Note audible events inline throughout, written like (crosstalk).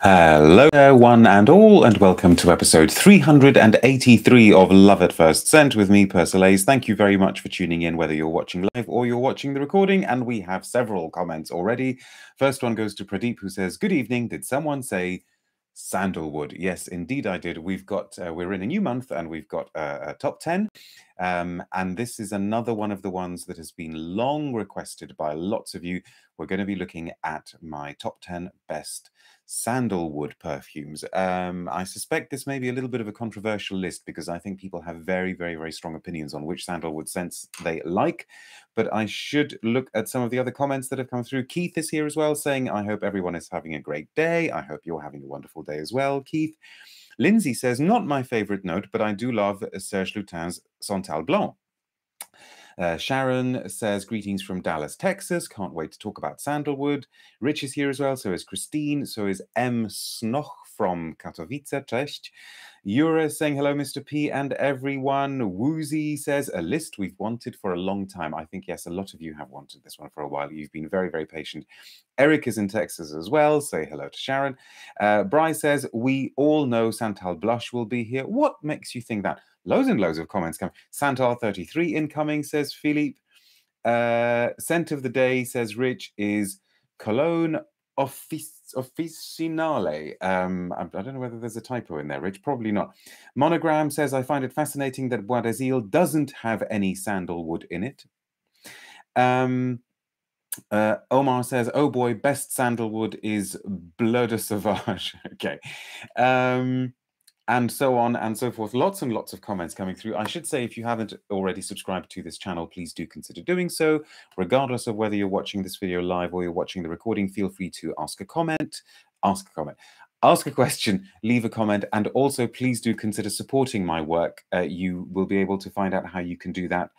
Hello, there, one and all, and welcome to episode 383 of Love at First Scent with me, Persolaise. Thank you very much for tuning in, whether you're watching live or you're watching the recording. And we have several comments already. First one goes to Pradeep, who says, Good evening. Did someone say sandalwood? Yes, indeed, I did. We've got, uh, we're in a new month and we've got uh, a top 10. Um, and this is another one of the ones that has been long requested by lots of you. We're going to be looking at my top 10 best sandalwood perfumes. Um, I suspect this may be a little bit of a controversial list because I think people have very, very, very strong opinions on which sandalwood scents they like. But I should look at some of the other comments that have come through. Keith is here as well, saying, I hope everyone is having a great day. I hope you're having a wonderful day as well, Keith. Lindsay says, not my favorite note, but I do love Serge Lutens Santal Blanc. Uh, Sharon says, Greetings from Dallas, Texas. Can't wait to talk about sandalwood. Rich is here as well. So is Christine. So is M. Snoch from Katowice. Cześć. Yura saying, Hello, Mr. P and everyone. Woozy says, A list we've wanted for a long time. I think, yes, a lot of you have wanted this one for a while. You've been very, very patient. Eric is in Texas as well. Say hello to Sharon. Uh, Bryce says, We all know Santal Blush will be here. What makes you think that? Loads and loads of comments coming. Santal33 incoming, says Philippe. Uh, scent of the day, says Rich, is Cologne Office, Officinale. Um, I, I, don't know whether there's a typo in there, Rich. Probably not. Monogram says, I find it fascinating that Bois des Iles doesn't have any sandalwood in it. Um, uh, Omar says, "Oh boy, best sandalwood is Bleu de Sauvage." (laughs) okay, um, and so on and so forth. Lots and lots of comments coming through. I should say, if you haven't already subscribed to this channel, please do consider doing so. Regardless of whether you're watching this video live or you're watching the recording, feel free to ask a comment, ask a comment, ask a question, leave a comment, and also please do consider supporting my work. Uh, you will be able to find out how you can do that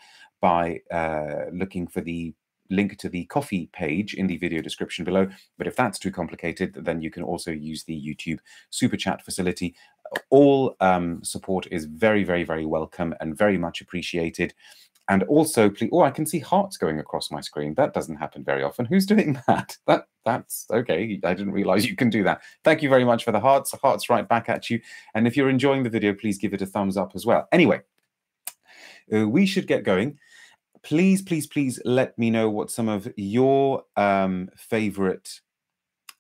by uh, looking for the link to the Ko-fi page in the video description below. But if that's too complicated, then you can also use the YouTube super chat facility. All um, support is very, very, very welcome and very much appreciated. And also, please, oh, I can see hearts going across my screen. That doesn't happen very often. Who's doing (laughs) that? That that's okay. I didn't realize you can do that. Thank you very much for the hearts. Hearts right back at you. And if you're enjoying the video, please give it a thumbs up as well. Anyway, uh, we should get going please, please, please let me know what some of your um, favorite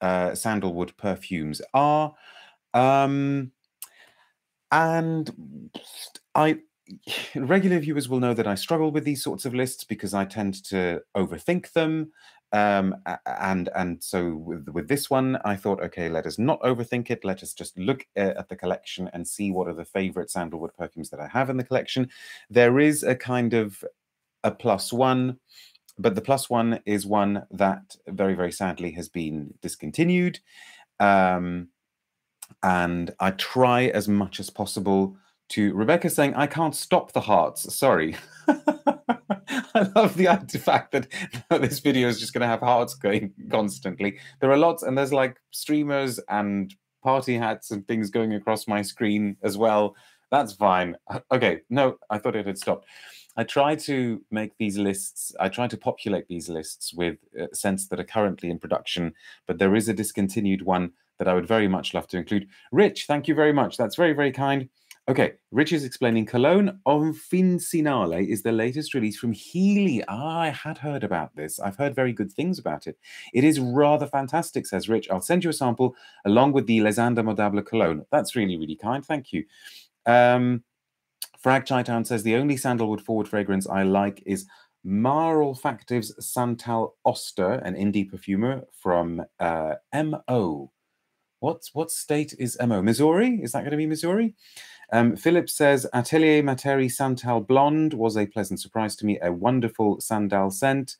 uh, sandalwood perfumes are. Um, and I regular viewers will know that I struggle with these sorts of lists because I tend to overthink them. Um, and and so with, with this one, I thought, okay, let us not overthink it. Let us just look at the collection and see what are the favorite sandalwood perfumes that I have in the collection. There is a kind of a plus one, but the plus one is one that very, very sadly has been discontinued. Um, and I try as much as possible to Rebecca saying, I can't stop the hearts. Sorry. (laughs) I love the fact that this video is just going to have hearts going constantly. There are lots, and there's like streamers and party hats and things going across my screen as well. That's fine. Okay, no, I thought it had stopped. I try to make these lists, I try to populate these lists with uh, scents that are currently in production, but there is a discontinued one that I would very much love to include. Rich, thank you very much. That's very, very kind. Okay, Rich is explaining Cologne Officinale is the latest release from Heeley. Ah, I had heard about this. I've heard very good things about it. It is rather fantastic, says Rich. I'll send you a sample along with the Les Indemodables Cologne. That's really, really kind. Thank you. Um, Frag says the only sandalwood forward fragrance I like is Mar Olfactive's Santal Oster, an indie perfumer from uh, MO. What's what state is MO? Missouri? Is that going to be Missouri? Um, Philip says Atelier Materi Santal Blonde was a pleasant surprise to me, a wonderful sandal scent.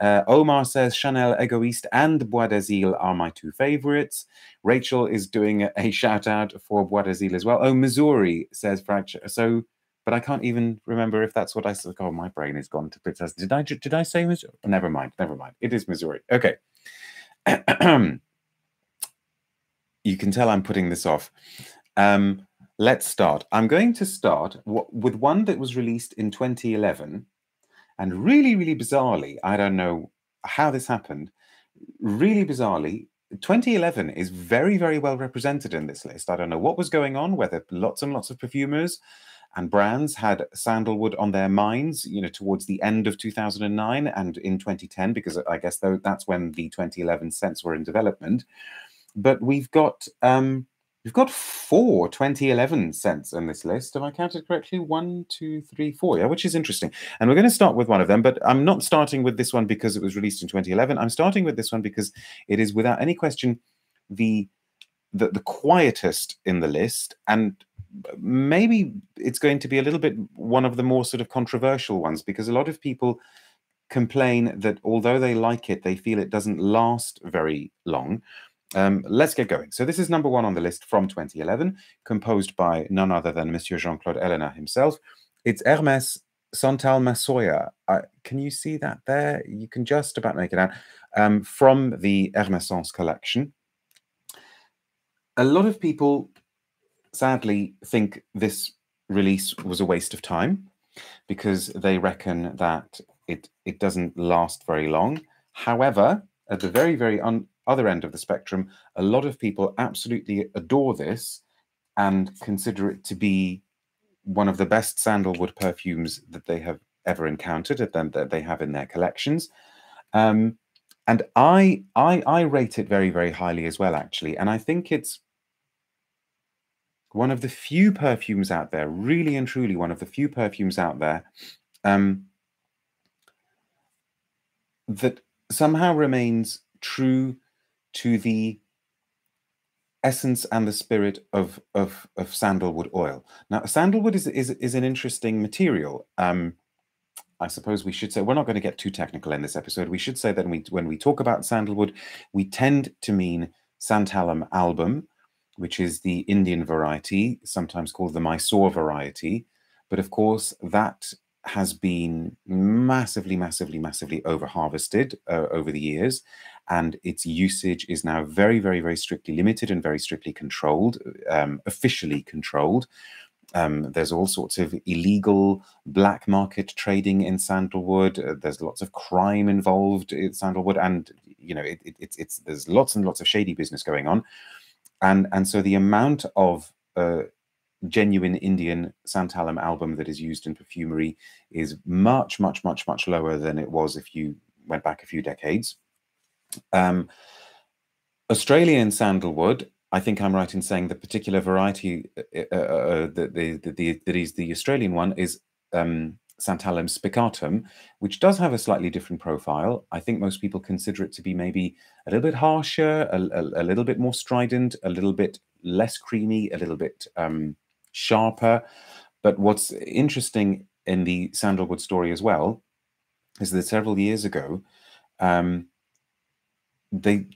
Uh, Omar says Chanel Egoiste and Bois des Iles are my two favorites. Rachel is doing a, shout out for Bois des Iles as well. Oh, Missouri says Fracture. So but I can't even remember if that's what I said. Oh, my brain is gone to bits. Did I did I say Missouri? Never mind. Never mind. It is Missouri. Okay. (clears throat) you can tell I'm putting this off. Um, let's start. I'm going to start with one that was released in 2011, and really, really bizarrely, I don't know how this happened. Really bizarrely, 2011 is very, very well represented in this list. I don't know what was going on, whether lots and lots of perfumers and brands had sandalwood on their minds, you know, towards the end of 2009 and in 2010, because I guess that's when the 2011 scents were in development. But we've got um, we've got four 2011 cents in this list. Have I counted correctly? One, two, three, four. Yeah, which is interesting. And we're going to start with one of them, but I'm not starting with this one because it was released in 2011. I'm starting with this one because it is, without any question, the the, the quietest in the list and maybe it's going to be a little bit one of the more sort of controversial ones because a lot of people complain that although they like it, they feel it doesn't last very long. Um, let's get going. So this is number one on the list from 2011, composed by none other than Monsieur Jean-Claude Ellena himself. It's Hermes Santal Massoia. Can you see that there? You can just about make it out. Um, from the Hermescence collection. A lot of people sadly think this release was a waste of time because they reckon that it it doesn't last very long. However, at the very very other end of the spectrum, a lot of people absolutely adore this and consider it to be one of the best sandalwood perfumes that they have ever encountered and that they have in their collections. Um, and I, I I rate it very very highly as well actually, and I think it's one of the few perfumes out there, really and truly one of the few perfumes out there um, that somehow remains true to the essence and the spirit of, of, of sandalwood oil. Now, sandalwood is, is, is an interesting material. Um, I suppose we should say we're not going to get too technical in this episode. We should say that when we, when we talk about sandalwood, we tend to mean Santalum album, which is the Indian variety, sometimes called the Mysore variety. But of course, that has been massively, massively, massively over harvested uh, over the years. And its usage is now very, very, very strictly limited and very strictly controlled, um, officially controlled. Um, there's all sorts of illegal black market trading in sandalwood. Uh, there's lots of crime involved in sandalwood, and you know it, it, it's it's there's lots and lots of shady business going on and and so the amount of uh, genuine Indian Santalum album that is used in perfumery is much, much, much, much lower than it was if you went back a few decades. Um, Australian sandalwood, I think I'm right in saying the particular variety uh, uh, uh that, the, the, the, that is the Australian one is um, Santalum spicatum, which does have a slightly different profile. I think most people consider it to be maybe a little bit harsher, a, a, a little bit more strident, a little bit less creamy, a little bit um, sharper. But what's interesting in the sandalwood story as well is that several years ago, um, they,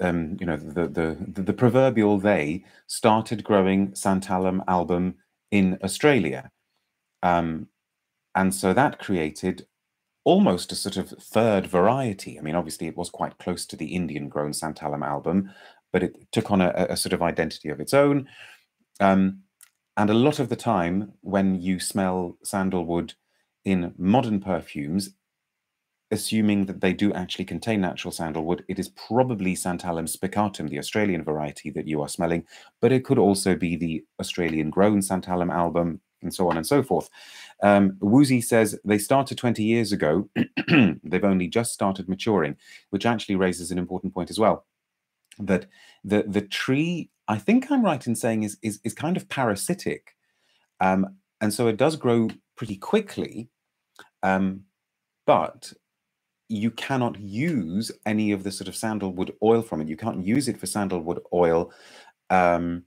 um, you know, the, the, the proverbial they started growing Santalum album in Australia. Um, and so that created almost a sort of third variety. I mean, obviously, it was quite close to the Indian grown Santalum album, but it took on a, a sort of identity of its own. Um, and a lot of the time, when you smell sandalwood in modern perfumes, assuming that they do actually contain natural sandalwood, it is probably Santalum spicatum, the Australian variety that you are smelling, but it could also be the Australian grown Santalum album, and so on and so forth. Um, Woozy says they started 20 years ago. (clears throat) They've only just started maturing, which actually raises an important point as well. That the the tree, I think I'm right in saying, is is, is kind of parasitic, um, and so it does grow pretty quickly, um, but you cannot use any of the sort of sandalwood oil from it. You can't use it for sandalwood oil um,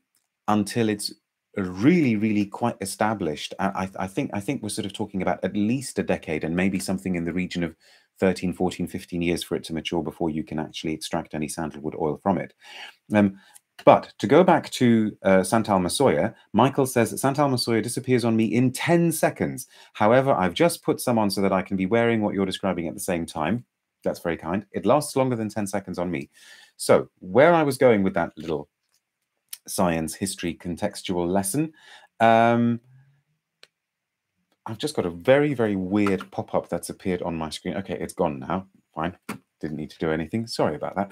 until it's really, really quite established. I, I think I think we're sort of talking about at least a decade and maybe something in the region of 13, 14, 15 years for it to mature before you can actually extract any sandalwood oil from it. Um, but to go back to uh, Santal Massoia, Michael says that Santal Massoia disappears on me in 10 seconds. However, I've just put some on so that I can be wearing what you're describing at the same time. That's very kind. It lasts longer than 10 seconds on me. So where I was going with that little science history contextual lesson. Um, I've just got a very, very weird pop-up that's appeared on my screen. Okay, it's gone now. Fine. Didn't need to do anything. Sorry about that.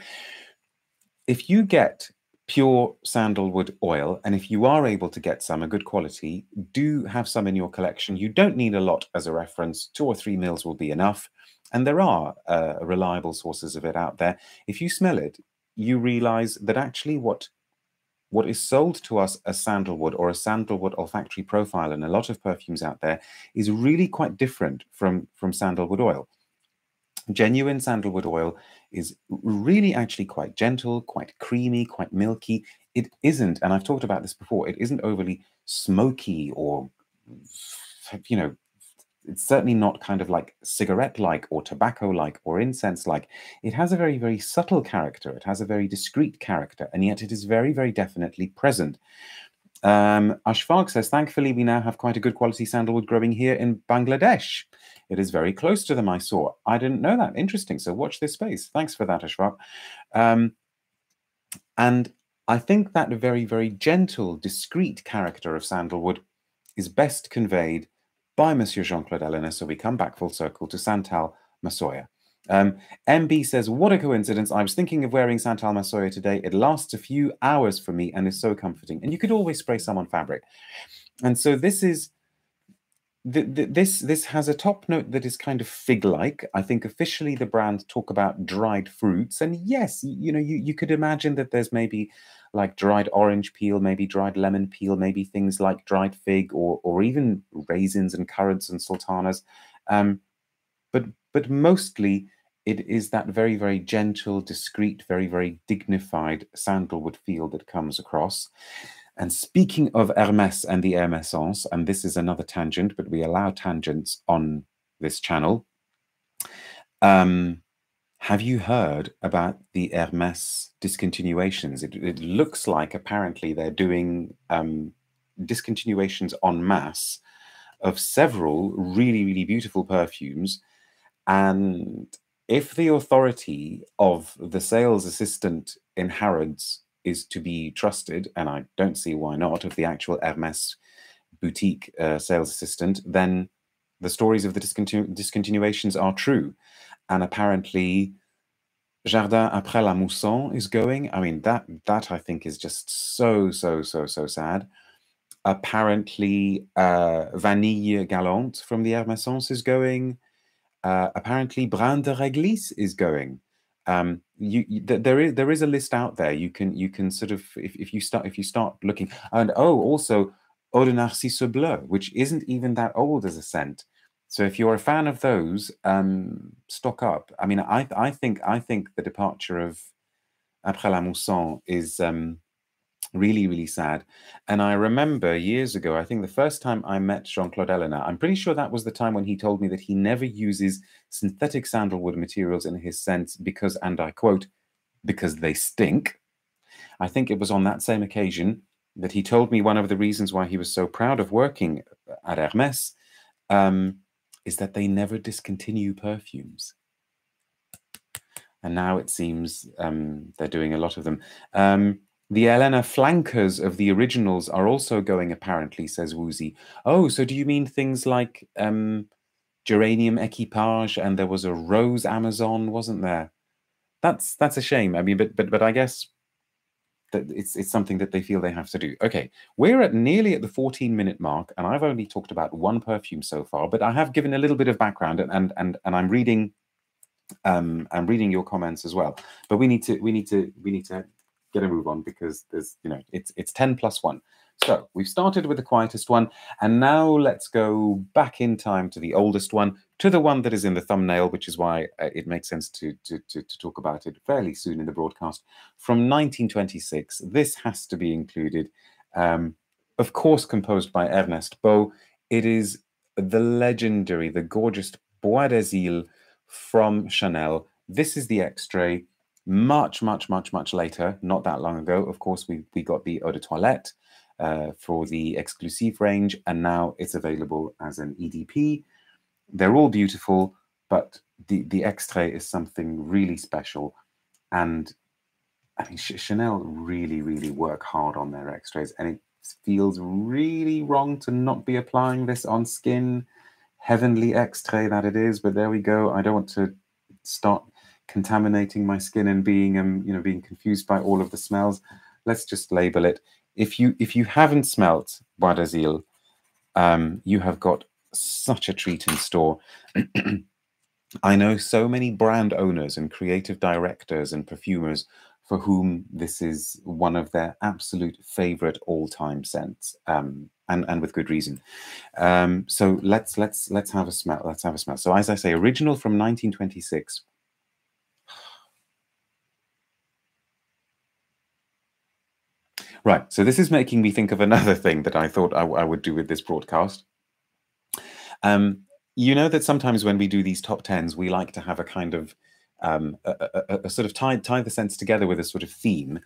if you get pure sandalwood oil, and if you are able to get some, a good quality, do have some in your collection. You don't need a lot as a reference. Two or three mils will be enough. And there are uh, reliable sources of it out there. If you smell it, you realize that actually what what is sold to us as sandalwood or a sandalwood olfactory profile in a lot of perfumes out there is really quite different from from sandalwood oil genuine sandalwood oil is really actually quite gentle, quite creamy, quite milky. It isn't, and I've talked about this before, it isn't overly smoky or, you know, it's certainly not kind of like cigarette like or tobacco like or incense like. It has a very, very subtle character. It has a very discreet character, and yet it is very, very definitely present. Um, Ashfaq says, thankfully, we now have quite a good quality sandalwood growing here in Bangladesh. It is very close to the Mysore. I didn't know that. Interesting. So watch this space. Thanks for that, Ashfaq. Um, and I think that very, very gentle, discreet character of sandalwood is best conveyed by Monsieur Jean-Claude Ellena. So we come back full circle to Santal Massoia. Um, MB says, what a coincidence. I was thinking of wearing Santal Massoia today. It lasts a few hours for me and is so comforting. And you could always spray some on fabric. And so this is this this has a top note that is kind of fig-like. I think officially the brand talk about dried fruits, and yes, you know you you could imagine that there's maybe like dried orange peel, maybe dried lemon peel, maybe things like dried fig, or or even raisins and currants and sultanas. Um, but but mostly it is that very very gentle, discreet, very very dignified sandalwood feel that comes across. And speaking of Hermes and the Hermescence, and this is another tangent, but we allow tangents on this channel. Um, have you heard about the Hermes discontinuations? It, it looks like apparently they're doing um, discontinuations en masse of several really, really beautiful perfumes. And if the authority of the sales assistant in Harrods is to be trusted, and I don't see why not, of the actual Hermes boutique uh, sales assistant, then the stories of the discontinu discontinuations are true. And apparently, Jardin après la Mousson is going. I mean, that that I think is just so so so so sad. Apparently, uh, Vanille Galante from the Hermescence is going. Uh, apparently, Brin de Réglisse is going um, you, you, there is there is a list out there. You can you can sort of if, if you start if you start looking and oh also Eau de Narcisse Bleu, which isn't even that old as a scent. So if you're a fan of those, um, stock up. I mean, I I think I think the departure of Après la Mousson is um, really, really sad. And I remember years ago, I think the first time I met Jean Claude Ellena, I'm pretty sure that was the time when he told me that he never uses synthetic sandalwood materials in his scents because, and I quote, because they stink. I think it was on that same occasion that he told me one of the reasons why he was so proud of working at Hermes um, is that they never discontinue perfumes. And now it seems um, they're doing a lot of them. Um, the Ellena flankers of the originals are also going, apparently, says Woozy. Oh, so do you mean things like um, Geranium Equipage and there was a Rose Amazon, wasn't there? That's that's a shame. I mean, but but but I guess that it's it's something that they feel they have to do. Okay, we're at nearly at the 14 minute mark, and I've only talked about one perfume so far, but I have given a little bit of background and and and, and I'm reading um I'm reading your comments as well. But we need to we need to we need to get a move on because there's, you know, it's it's 10 plus one. So we've started with the quietest one, and now let's go back in time to the oldest one, to the one that is in the thumbnail, which is why uh, it makes sense to, to, to, to, talk about it fairly soon in the broadcast. From 1926, this has to be included. Um, of course, composed by Ernest Beaux. It is the legendary, the gorgeous Bois des Iles from Chanel. This is the extrait much, much, much, much later, not that long ago, of course, we, we got the Eau de Toilette uh, for the exclusive range, and now it's available as an EDP. They're all beautiful, but the, the extrait is something really special. And I mean, Ch Chanel really, really work hard on their extraits, and it feels really wrong to not be applying this on skin. Heavenly extrait that it is, but there we go. I don't want to start contaminating my skin and being um you know being confused by all of the smells let's just label it. If you if you haven't smelt bois um you have got such a treat in store. (clears throat) I know so many brand owners and creative directors and perfumers for whom this is one of their absolute favorite all-time scents um, and and with good reason. Um, so let's let's let's have a smell let's have a smell. So as i say original from 1926 Right. So this is making me think of another (laughs) thing that I thought I, I would do with this broadcast. Um, you know that sometimes when we do these top tens, we like to have a kind of um, a, a, a, sort of tie, tie the sense together with a sort of theme.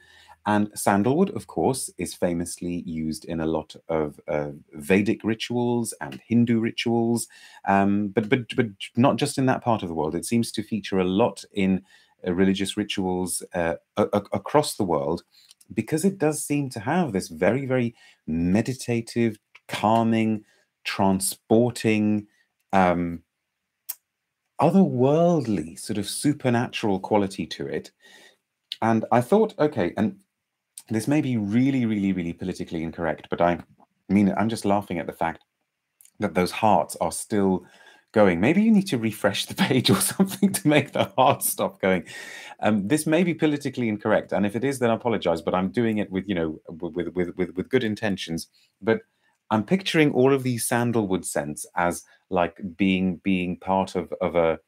And sandalwood, of course, is famously used in a lot of uh, Vedic rituals and Hindu rituals, um, but but but not just in that part of the world. It seems to feature a lot in uh, religious rituals uh, across the world because it does seem to have this very very meditative, calming, transporting. Um, otherworldly sort of supernatural quality to it and i thought okay and this may be really really really politically incorrect but i mean i'm just laughing at the fact that those hearts are still going. Maybe you need to refresh the (laughs) page or something to make the heart stop going. Um, this may be politically incorrect and if it is then i apologize but i'm doing it with you know with with with, with good intentions. But i'm picturing all of these sandalwood scents as like being being part of of a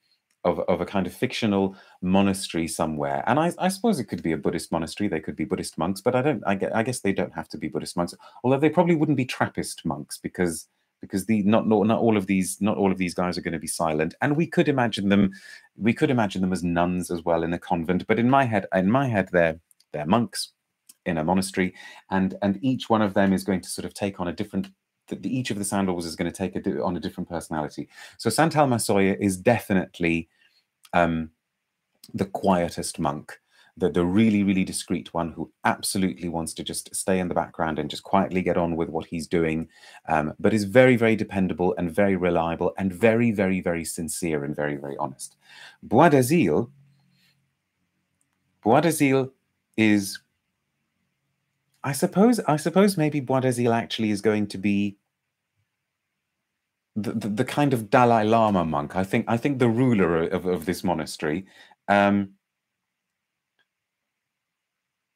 of, of a kind of fictional monastery somewhere. And I, I suppose it could be a buddhist monastery. They could be buddhist monks but i don't I, I guess they don't have to be buddhist monks although they probably wouldn't be trappist monks because because the not, not not all of these not all of these guys are going to be silent. And we could imagine them we could imagine them as nuns as well in a convent but in my head in my head they're they're monks in a monastery. And and each one of them is going to sort of take on a different the, each of the sandals is going to take a, on a different personality. So Santal Massoia is definitely um, the quietest monk, the, the really, really discreet one who absolutely wants to just stay in the background and just quietly get on with what he's doing, um, but is very, very dependable and very reliable and very, very, very sincere and very, very honest. Bois des Iles, Bois des Iles is I suppose I suppose maybe Bois des Iles actually is going to be the, the, the, kind of Dalai Lama monk. I think I think the ruler of, of this monastery. Um,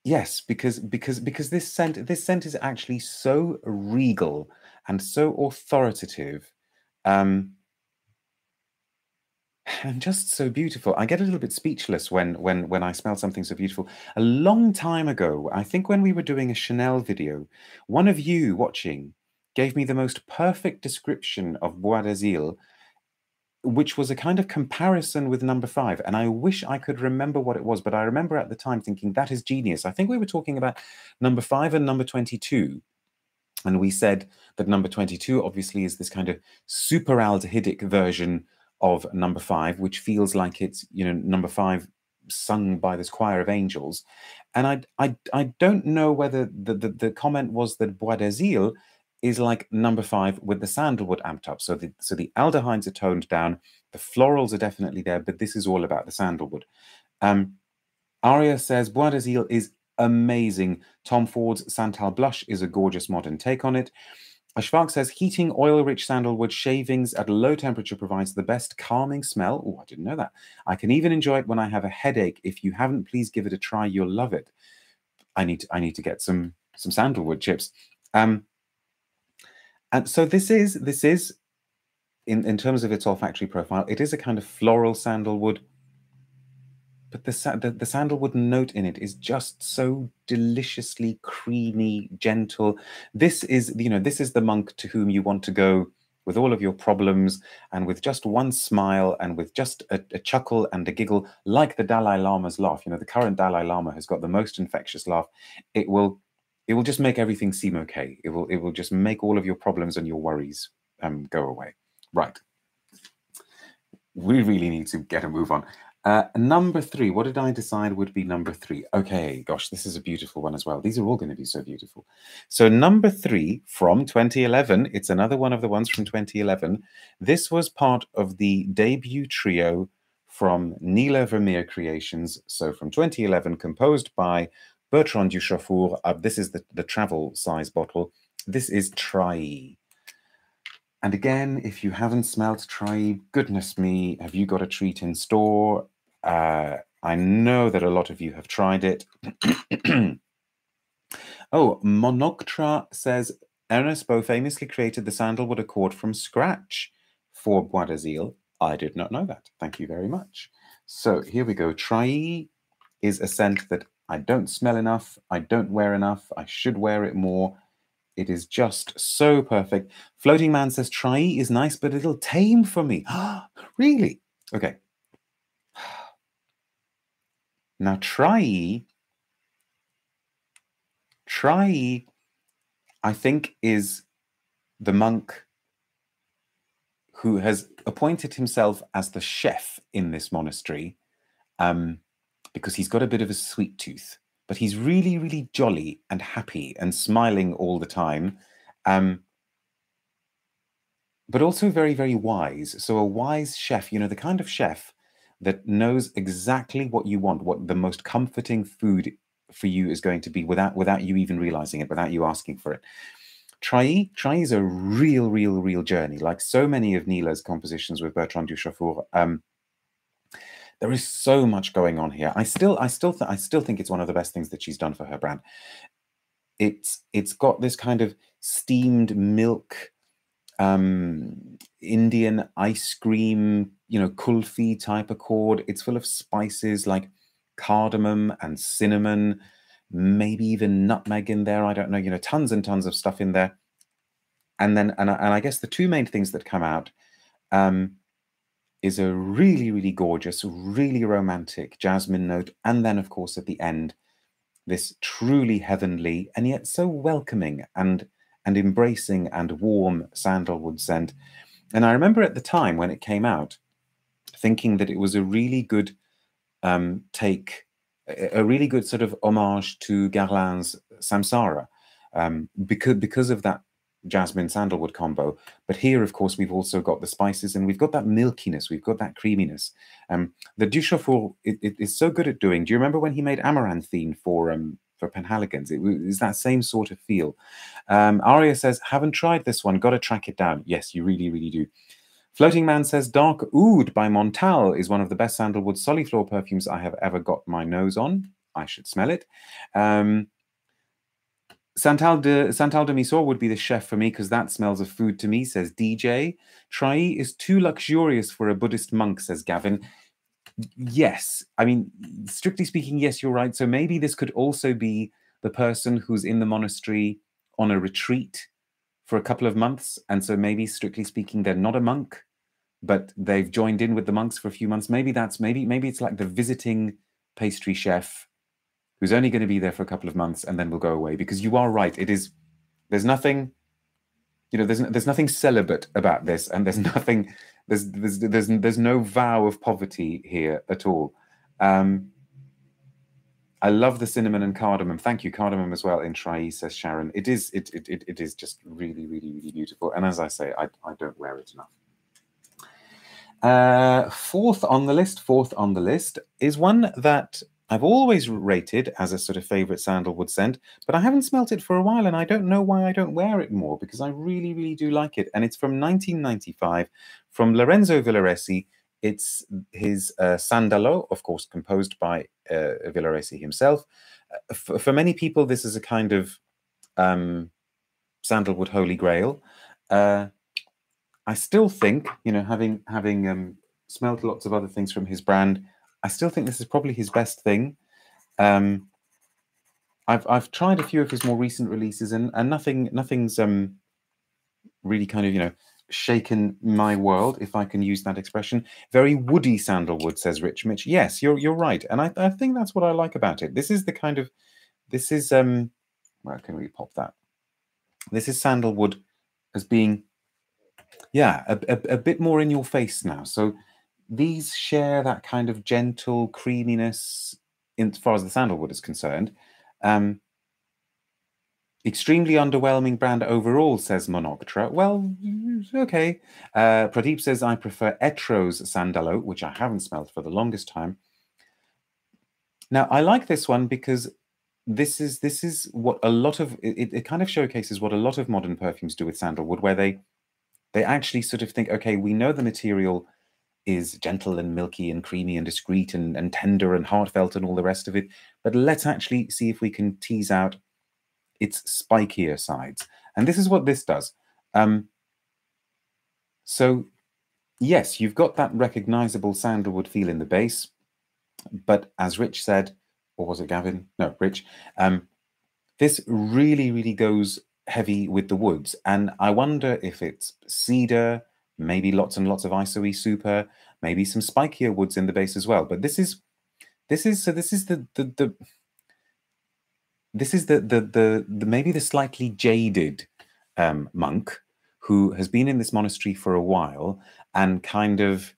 yes, because because because this scent this scent is actually so regal and so authoritative. Um, and just so beautiful. I get a little bit speechless when when when I smell something so beautiful. A long time ago, I think when we were doing a Chanel video, one of you watching gave me the most perfect description of Bois des Iles, which was a kind of comparison with number five. And I wish I could remember what it was, but I remember at the time thinking that is genius. I think we were talking about number five and number 22. And we said that number 22 obviously is this kind of superaldehydic version of number five, which feels like it's, you know, number five sung by this choir of angels. And I I, I don't know whether the, the, the comment was that Bois des Iles is like number five with the sandalwood amped up. So the so the aldehydes are toned down, the florals are definitely there, but this is all about the sandalwood. Um, Aria says Bois des Iles is amazing. Tom Ford's Santal Blush is a gorgeous modern take on it. Ashfaq says heating oil-rich sandalwood shavings at low temperature provides the best calming smell. Oh, I didn't know that. I can even enjoy it when I have a headache. If you haven't, please give it a try. You'll love it. I need to, I need to get some some sandalwood chips. Um, and so this is this is in in terms of its olfactory profile, it is a kind of floral sandalwood but the, the, the sandalwood note in it is just so deliciously creamy, gentle. This is you know this is the monk to whom you want to go with all of your problems and with just one smile and with just a, a, chuckle and a giggle, like the Dalai Lama's laugh. You know, the current Dalai Lama has got the most infectious laugh. It will, it will just make everything seem okay. It will, it will just make all of your problems and your worries um, go away. Right. We really need to get a move on. Uh, number three, what did I decide would be number three? Okay, gosh, this is a beautiful one as well. These are all going to be so beautiful. So number three from 2011, it's another one of the ones from 2011. This was part of the debut trio from Neela Vermeire Creations. So from 2011, composed by Bertrand Duchaufour. Uh, this is the, the travel size bottle. This is Trayee. And again, if you haven't smelled Trayee, goodness me, have you got a treat in store? Uh, I know that a lot of you have tried it. (clears throat) oh, Monoctra says Ernest Beaux famously created the sandalwood accord from scratch for Bois des Iles. I did not know that. Thank you very much. So here we go. Trayee is a scent that I don't smell enough. I don't wear enough. I should wear it more. It is just so perfect. Floating Man says Trayee is nice, but it'll tame for me. (gasps) really? Okay. (sighs) Now Trayee, Trayee, I think, is the monk who has appointed himself as the chef in this monastery um, because he's got a bit of a sweet tooth, but he's really, really jolly and happy and smiling all the time. Um, but also very, very wise. So, a wise chef, you know, the kind of chef that knows exactly what you want, what the most comforting food for you is going to be without without you even realizing it, without you asking for it. Trayee, Trayee is a real, real, real journey. Like so many of Neela's compositions with Bertrand Duchaufour, um, there is so much going on here. I still, I still, I still think it's one of the best things that she's done for her brand. It's, it's got this kind of steamed milk, um, Indian ice cream, you know, kulfi type accord. It's full of spices like cardamom and cinnamon maybe even nutmeg in there. I don't know, you know, tons and tons of stuff in there. And then, and, and I guess the two main things that come out um, is a really, really gorgeous, really romantic jasmine note. And then, of course, at the end, this truly heavenly and yet so welcoming and and embracing and warm sandalwood scent. And I remember at the time when it came out, thinking that it was a really good um, take a really good sort of homage to Guerlain's Samsara um, because because of that jasmine sandalwood combo. But here, of course, we've also got the spices and we've got that milkiness, we've got that creaminess. Um, the Duchaufour it, it, is so good at doing. Do you remember when he made Amaranthine for um, for Penhaligon's? It was that same sort of feel. Um, Aria says, haven't tried this one, got to track it down. Yes, you really, really do. Floating Man says Dark Oud by Montale is one of the best sandalwood soliflor perfumes I have ever got my nose on. I should smell it. Um, Santal de Santal de Mysore would be the chef for me because that smells of food to me, says DJ. Trayee is too luxurious for a Buddhist monk, says Gavin. Yes, I mean, strictly speaking, yes, you're right. So maybe this could also be the person who's in the monastery on a retreat for a couple of months. And so maybe strictly speaking, they're not a monk, but they've joined in with the monks for a few months. Maybe that's maybe maybe it's like the visiting pastry chef who's only going to be there for a couple of months and then will go away. Because you are right, it is there's nothing, you know, there's there's nothing celibate about this, and there's (laughs) nothing there's there's there's, there's no vow of poverty here at all. Um, I love the cinnamon and cardamom. Thank you, cardamom as well in Trayee, says Sharon. It is it, it, it, it is just really, really, really beautiful. And as I say, I, I don't wear it enough. Uh, fourth on the list, fourth on the list is one that I've always rated as a sort of favorite sandalwood scent, but I haven't smelt it for a while and I don't know why I don't wear it more because I really, really do like it. And it's from 1995 from Lorenzo Villoresi it's his uh, Sandalo, of course, composed by uh, Villoresi himself. Uh, for, for, many people, this is a kind of um, sandalwood holy grail. Uh, I still think, you know, having having um, smelled lots of other things from his brand, I still think this is probably his best thing. Um, I've I've tried a few of his more recent releases, and and nothing nothing's um really kind of you know shaken my world, if I can use that expression. Very woody sandalwood, says Rich Mitch. Yes, you're you're right, and I, I think that's what I like about it. This is the kind of this is um where can we pop that? This is sandalwood as being yeah a, a, a bit more in your face now. So these share that kind of gentle creaminess in as far as the sandalwood is concerned. Um, Extremely underwhelming brand overall, says Monoctra. Well, okay. Uh, Pradeep says, I prefer Etro's Sandalo, which I haven't smelled for the longest time. Now, I like this one because this is this is what a lot of it, it kind of showcases what a lot of modern perfumes do with sandalwood, where they they actually sort of think, okay, we know the material is gentle and milky and creamy and discreet and, and tender and heartfelt and all the rest of it, but let's actually see if we can tease out its spikier sides. And this is what this does. Um, so, yes, you've got that recognizable sandalwood feel in the base, but as Rich said, or was it Gavin? No, Rich. Um, this really, really goes heavy with the woods. And I wonder if it's cedar, maybe lots and lots of isoe super, maybe some spikier woods in the base as well. But this is, this is, so this is the, the, the this is the, the, the, the maybe the slightly jaded um, monk who has been in this monastery for a while and kind of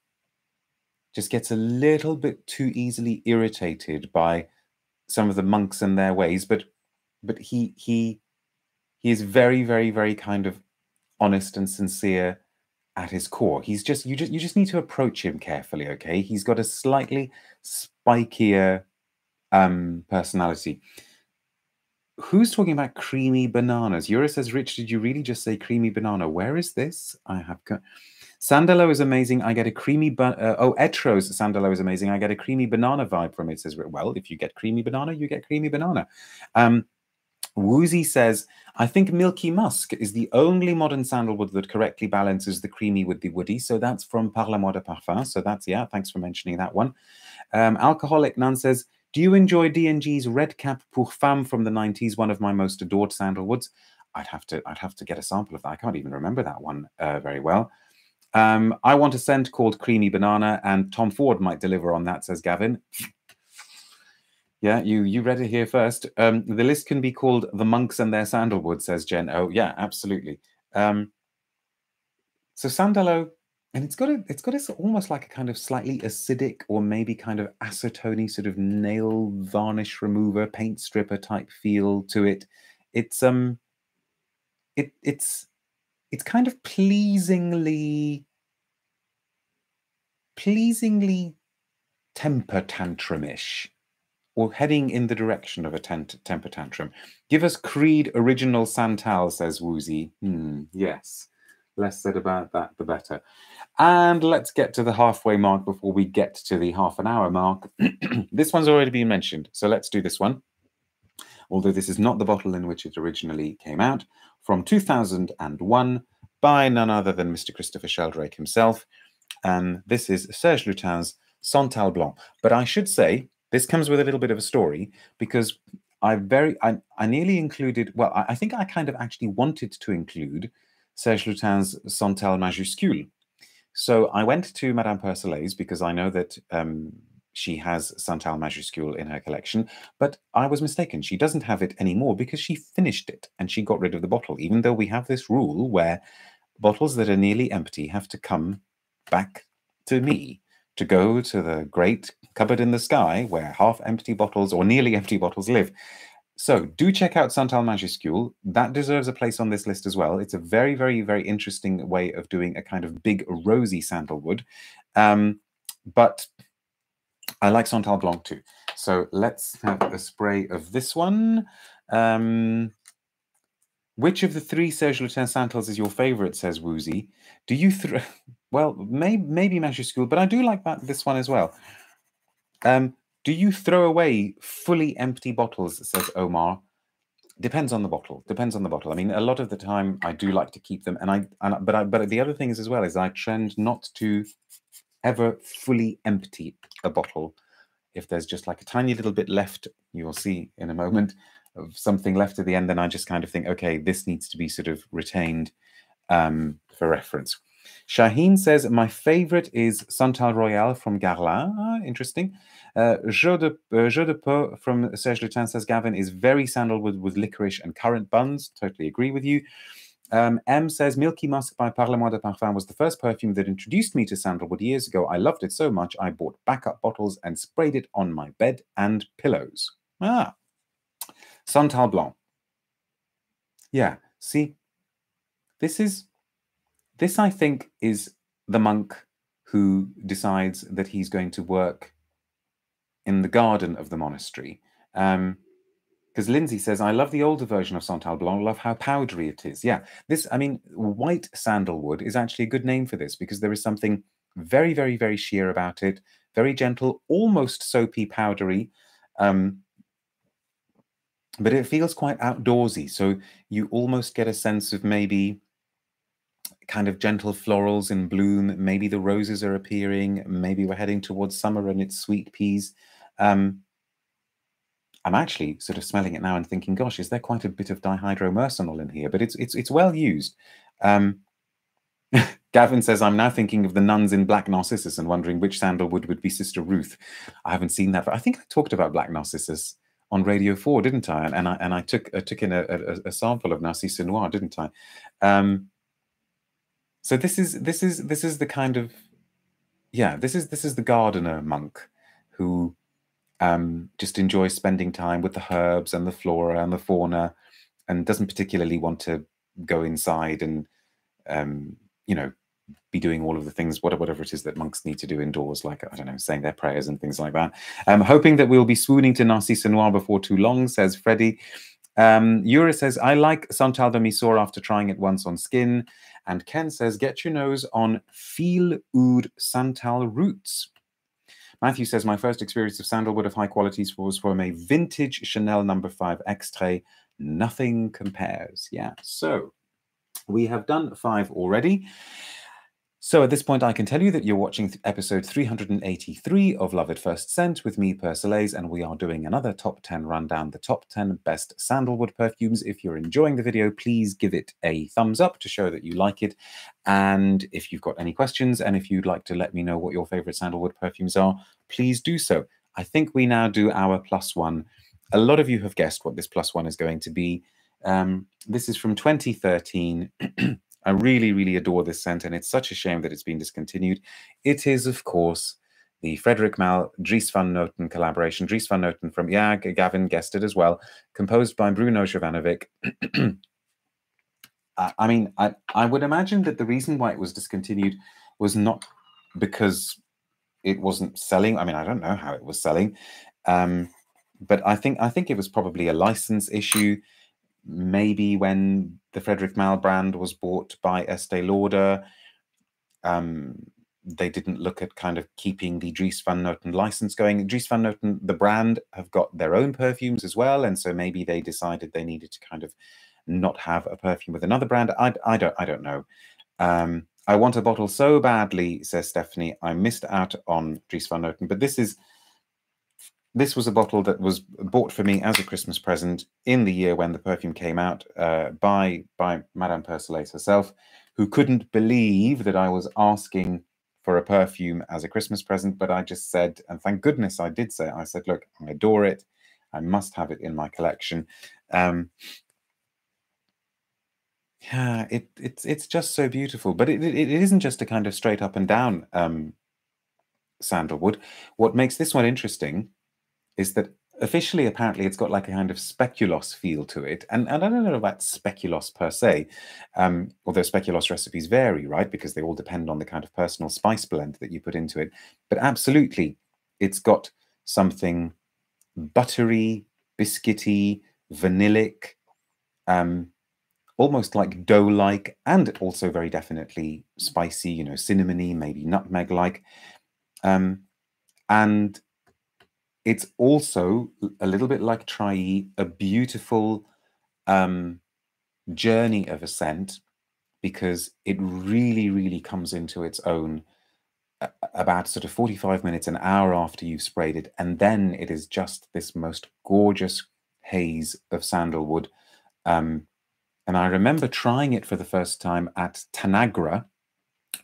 just gets a little bit too easily irritated by some of the monks and their ways, but but he he he is very very very kind of honest and sincere at his core. He's just you just you just need to approach him carefully, okay? He's got a slightly spikier um personality. Who's talking about creamy bananas? Yura says, Rich, did you really just say creamy banana? Where is this? I have got. Sandalo is amazing. I get a creamy, uh, oh, Etro's Sandalo is amazing. I get a creamy banana vibe from it. Says, well, if you get creamy banana, you get creamy banana. Um, Woozy says, I think Milky Musk is the only modern sandalwood that correctly balances the creamy with the woody. So that's from Parle-moi de Parfum. So that's, yeah, thanks for mentioning that one. Um, Alcoholic Nun says, do you enjoy D&G's Red Cap pour Femme from the 90s, one of my most adored sandalwoods? I'd have to I'd have to get a sample of that. I can't even remember that one uh, very well. Um, I want a scent called Creamy Banana, and Tom Ford might deliver on that, says Gavin. Yeah, you you read it here first. Um, the list can be called The Monks and Their Sandalwood, says Jen. Oh, yeah, absolutely. Um, so Sandalo, and it's got a it's got a almost like a kind of slightly acidic or maybe kind of acetone sort of nail varnish remover, paint stripper type feel to it. It's um it it's it's kind of pleasingly pleasingly temper tantrumish or heading in the direction of a temper tantrum. Give us Creed original Santal, says Woozy. Hmm, yes. Less said about that, the better. And let's get to the halfway mark before we get to the half an hour mark. (clears throat) this one's already been mentioned, so let's do this one. Although this is not the bottle in which it originally came out, from 2001 by none other than Mr. Christopher Sheldrake himself. And this is Serge Lutens Santal Blanc. But I should say, this comes with a little bit of a story because I very I, I nearly included well I, I think I kind of actually wanted to include Serge Lutens Santal Majuscule. So I went to Madame Persolaise's because I know that um, she has Santal Majuscule in her collection, but I was mistaken. She doesn't have it anymore because she finished it and she got rid of the bottle, even though we have this rule where bottles that are nearly empty have to come back to me to go to the great cupboard in the sky where half empty bottles or nearly (laughs) empty bottles live. So do check out Santal Majuscule. That deserves a place on this list as well. It's a very, very, very interesting way of doing a kind of big rosy sandalwood. Um, but I like Santal Blanc too. So let's have a spray of this one. Um, which of the three Serge Lutens Santals is your favorite, says Woozy. Do you throw, (laughs) well, maybe, maybe Majuscule, but I do like that this one as well. Um, do you throw away fully empty bottles, says Omar? Depends on the bottle. Depends on the bottle. I mean, a lot of the time I do like to keep them, and I, and, but I, but the other thing is as well is I trend not to ever fully empty a bottle. If there's just like a tiny little bit left, you'll see in a moment of something left at the end, then I just kind of think, okay, this needs to be sort of retained um, for reference. Shaheen says, my favorite is Santal Royal from Guerlain. Ah, interesting. Uh, Jeu de, uh, Jeu de Peau from Serge Lutens says, Gavin is very sandalwood with licorice and currant buns. Totally agree with you. Um, M says, Milky Musk by Parle-moi de Parfum was the first perfume that introduced me to sandalwood years ago. I loved it so much, I bought backup bottles and sprayed it on my bed and pillows. Ah. Santal Blanc. Yeah. See, this is this I think is the monk who decides that he's going to work in the garden of the monastery. Um, because Lindsay says, I love the older version of Santal Blanc, love how powdery it is. Yeah, this, I mean, white sandalwood is actually a good name for this because there is something very, very, very sheer about it, very gentle, almost soapy, powdery. Um, but it feels quite outdoorsy. So you almost get a sense of maybe kind of gentle florals in bloom. Maybe the roses are appearing. Maybe we're heading towards summer and it's sweet peas. Um, I'm actually sort of smelling it now and thinking, gosh, is there quite a bit of dihydromyrcenol in here? But it's it's it's well used. Um, (laughs) Gavin says, I'm now thinking of the nuns in Black Narcissus and wondering which sandalwood would be Sister Ruth. I haven't seen that, but I think I talked about Black Narcissus on Radio 4, didn't I? And, and I and I took I took in a, a, a sample of Narcisse Noir, didn't I? Um, so this is this is this is the kind of yeah, this is this is the gardener monk who um, just enjoys spending time with the herbs and the flora and the fauna, and doesn't particularly want to go inside and um, you know be doing all of the things whatever it is that monks need to do indoors like i don't know saying their prayers and things like that um hoping that we'll be swooning to narcisse noir before too long says freddie um yura says i like santal de mysore after trying it once on skin and ken says get your nose on feel oud santal roots Matthew says, My first experience of sandalwood of high qualities was from a vintage Chanel number no. 5 Extrait. Nothing compares. Yeah. So we have done five already. So at this point, I can tell you that you're watching episode 383 of Love at First Scent with me, Persolaise, and we are doing another top 10 rundown, the top 10 best sandalwood perfumes. If you're enjoying the video, please give it a thumbs up to show that you like it. And if you've got any questions, and if you'd like to let me know what your favorite sandalwood perfumes are, please do so. I think we now do our plus one. A lot of you have guessed what this plus one is going to be. Um, this is from 2013. (clears throat) I really, really adore this scent, and it's such a shame that it's been discontinued. It is, of course, the Frederic Malle Dries van Noten collaboration. Dries van Noten from, yeah, Gavin guessed it as well, composed by Bruno Jovanovic. (clears throat) I mean, I, I would imagine that the reason why it was discontinued was not because it wasn't selling. I mean, I don't know how it was selling, um, but I think I think it was probably a license issue maybe when the Frederic Malle brand was bought by Estee Lauder, um, they didn't look at kind of keeping the Dries Van Noten license going. Dries Van Noten, the brand, have got their own perfumes as well, and so maybe they decided they needed to kind of not have a perfume with another brand. I, I don't I don't know. Um, I want a bottle so badly, says Stephanie. I missed out on Dries Van Noten, but this is this was a bottle that was bought for me as a Christmas present in the year when the perfume came out uh, by by Madame Persolaise herself, who couldn't believe that I was asking for a perfume as a Christmas present. But I just said, and thank goodness I did say, I said, look, I adore it. I must have it in my collection. Um, yeah, it, it's it's just so beautiful. But it, it, it isn't just a kind of straight up and down um, sandalwood. What makes this one interesting is that officially apparently it's got like a kind of speculoos feel to it. And, and i don't know about speculoos per se um, although speculoos recipes vary right? Because they all depend on the kind of personal spice blend that you put into it. But absolutely it's got something buttery biscuity vanillic um, almost like dough-like and also very definitely spicy you know cinnamony maybe nutmeg-like. Um, and it's also a little bit like Trayee, a beautiful um, journey of ascent because it really, really comes into its own about sort of 45 minutes, an hour after you've sprayed it. And then it is just this most gorgeous haze of sandalwood. Um, and I remember trying it for the first time at Tanagra,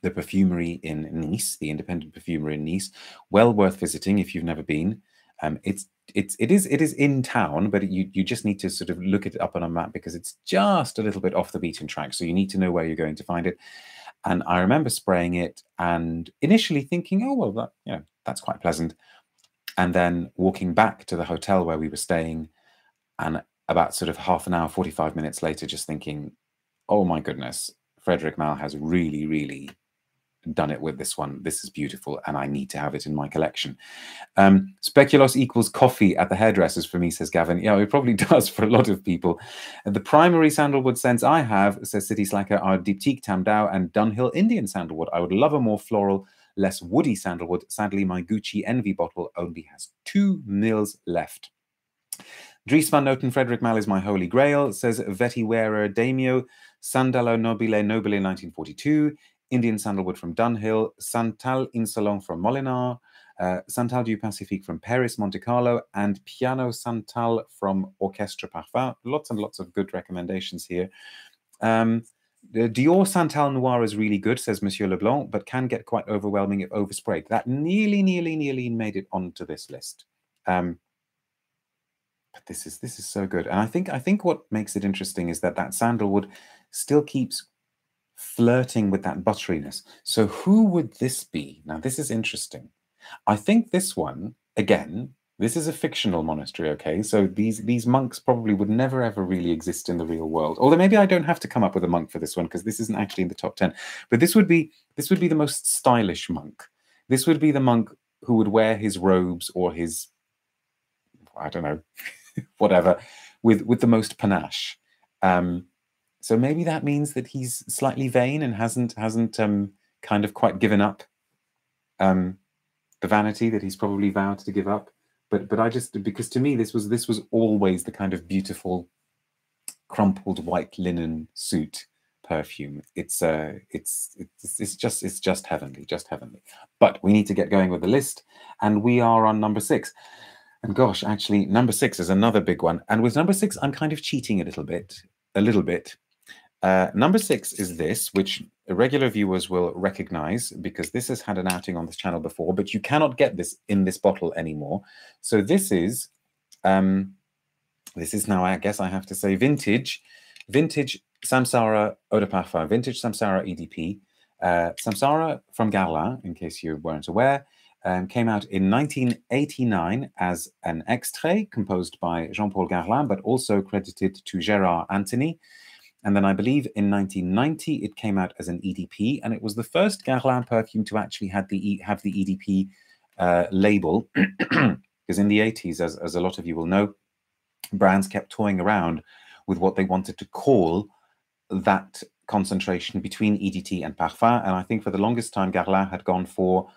the perfumery in Nice, the independent perfumery in Nice. Well worth visiting if you've never been. Um, it's it's it is it is in town, but you you just need to sort of look it up on a map because it's just a little bit off the beaten track. So you need to know where you're going to find it. And I remember spraying it and initially thinking, oh well, that you know that's quite pleasant. And then walking back to the hotel where we were staying, and about sort of half an hour, 45 minutes later, just thinking, oh my goodness, Frederic Malle has really, really done it with this one. This is beautiful, and I need to have it in my collection. Um, speculoos equals coffee at the hairdressers for me, says Gavin. Yeah, it probably (laughs) does for a lot of people. The primary sandalwood scents I have, says City Slacker, are Diptyque Tam Dao and Dunhill Indian sandalwood. I would love a more floral, less woody sandalwood. Sadly, my Gucci Envy bottle only has two mils left. Dries van Noten Frederic Malle is my holy grail, says Veti Wearer Daimio, Sandalo Nobile Nobile 1942, Indian Sandalwood from Dunhill, Santal Insolong from Molinard, uh, Santal du Pacifique from Paris, Monte Carlo, and Piano Santal from Orchestre Parfum. Lots and lots of good recommendations here. Um, the Dior Santal Noir is really good, says Monsieur Leblanc, but can get quite overwhelming if oversprayed. That nearly, nearly, nearly made it onto this list. Um, but this is this is so good, and I think I think what makes it interesting is that that sandalwood still keeps flirting with that butteriness. So who would this be? Now this is interesting. I think this one again. This is a fictional monastery, okay? So these these monks probably would never ever really exist in the real world. Although maybe I don't have to come up with a monk for this one because this isn't actually in the top 10. But this would be this would be the most stylish monk. This would be the monk who would wear his robes or his I don't know, (laughs) whatever, with with the most panache. Um, so maybe that means that he's slightly vain and hasn't hasn't um, kind of quite given up um, the vanity that he's probably vowed to give up. But but I just because to me this was this was always the kind of beautiful crumpled white linen suit perfume. It's uh it's it's it's just it's just heavenly, just heavenly. But we need to get going with the list, and we are on number six. And gosh, actually, number six is another big one. And with number six, I'm kind of cheating a little bit, a little bit, uh, number six is this, which regular viewers will recognize because this has had an outing on this channel before, but you cannot get this in this bottle anymore. So this is, um, this is now, I guess I have to say, vintage, vintage Samsara Eau de Parfum, vintage Samsara EDP. Uh, Samsara from Guerlain, in case you weren't aware, um, came out in 1989 as an extrait composed by Jean-Paul Guerlain, but also credited to Gérard Anthony. And then I believe in 1990 it came out as an EDP, and it was the first Guerlain perfume to actually have the have the EDP uh, label. (clears throat) Because in the 80s, as, as a lot of you will know, brands kept toying around with what they wanted to call that concentration between EDT and parfum. And I think for the longest time, Guerlain had gone for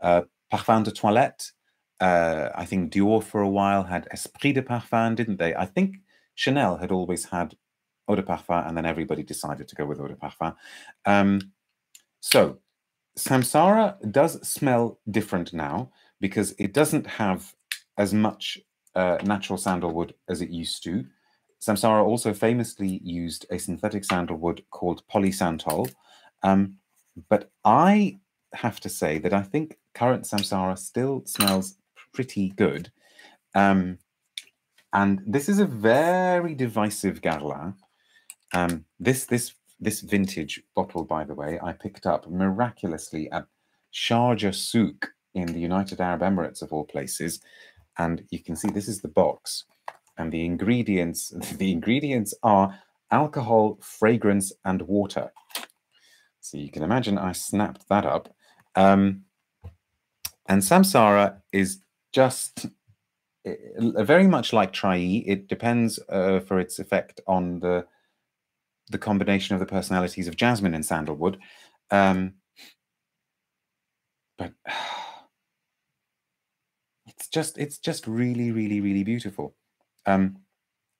uh, parfum de toilette. Uh, I think Dior for a while had Esprit de Parfum, didn't they? I think Chanel had always had eau de parfum, and then everybody decided to go with eau de parfum. Um, so Samsara does smell different now because it doesn't have as much uh, natural sandalwood as it used to. Samsara also famously used a synthetic sandalwood called polysantol. Um, but I have to say that I think current Samsara still smells pretty good. Um, and this is a very divisive Guerlain. Um, this this this vintage bottle, by the way, I picked up miraculously at Sharjah Souk in the United Arab Emirates, of all places. And you can see this is the box, and the ingredients (laughs) the ingredients are alcohol, fragrance, and water. So you can imagine I snapped that up. Um, and Samsara is just eh, very much like Trayee. It depends uh, for its effect on the the combination of the personalities of Jasmine and Sandalwood. Um, but (sighs) it's just it's just really really really beautiful. Um,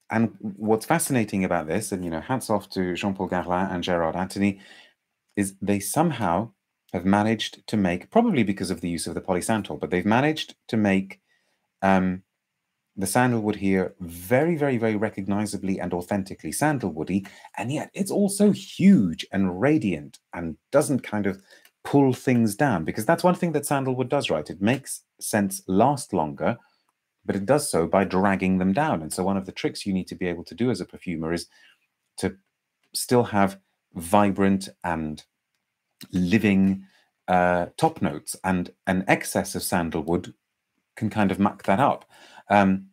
and what's fascinating about this, and you know, hats off to Jean-Paul Guerlain and Gérard Anthony, is they somehow have managed to make, probably because of the use of the polysantol, but they've managed to make um, the sandalwood here very, very, very recognizably and authentically sandalwoody, and yet it's also huge and radiant and doesn't kind of pull things down because that's one thing that sandalwood does, right? It makes scents last longer, but it does so by dragging them down. And so one of the tricks you need to be able to do as a perfumer is to still have vibrant and living uh, top notes, and an excess of sandalwood can kind of muck that up. Um,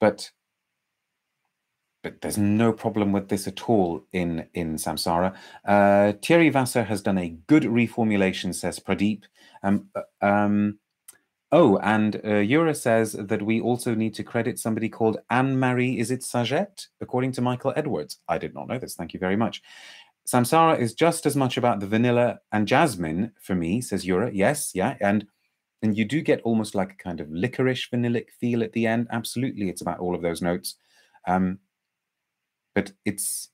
but but there's no problem with this at all in in Samsara. Uh, Thierry Wasser has done a good reformulation, says Pradeep. Um, uh, um, oh, and uh, Yura says that we also need to credit somebody called Anne Marie. Is it Sagette? According to Michael Edwards, I did not know this. Thank you very much. Samsara is just as much about the vanilla and jasmine for me, says Yura. Yes, yeah, and and you do get almost like a kind of licorice vanillic feel at the end. Absolutely, it's about all of those notes. Um, but it's